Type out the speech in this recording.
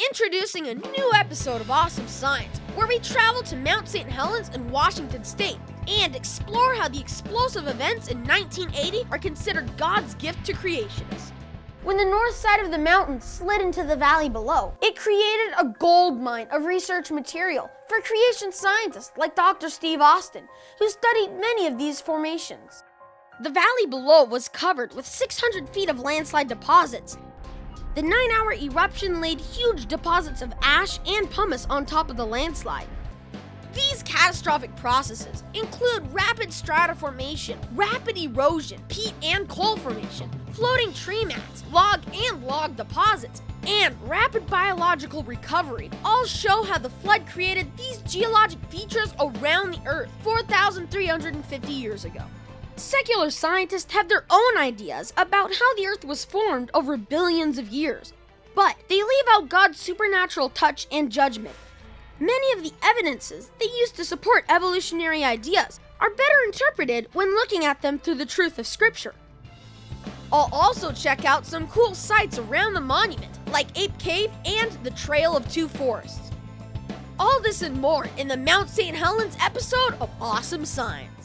Introducing a new episode of Awesome Science, where we travel to Mount St. Helens in Washington State and explore how the explosive events in 1980 are considered God's gift to creationists. When the north side of the mountain slid into the valley below, it created a gold mine of research material for creation scientists like Dr. Steve Austin, who studied many of these formations. The valley below was covered with 600 feet of landslide deposits. The nine hour eruption laid huge deposits of ash and pumice on top of the landslide. These catastrophic processes include rapid stratiformation, rapid erosion, peat and coal formation, floating tree mats, log and log deposits, and rapid biological recovery all show how the flood created these geologic features around the Earth 4,350 years ago. Secular scientists have their own ideas about how the Earth was formed over billions of years, but they leave out God's supernatural touch and judgment. Many of the evidences they use to support evolutionary ideas are better interpreted when looking at them through the truth of Scripture. I'll also check out some cool sites around the monument, like Ape Cave and the Trail of Two Forests. All this and more in the Mount St. Helens episode of Awesome Science.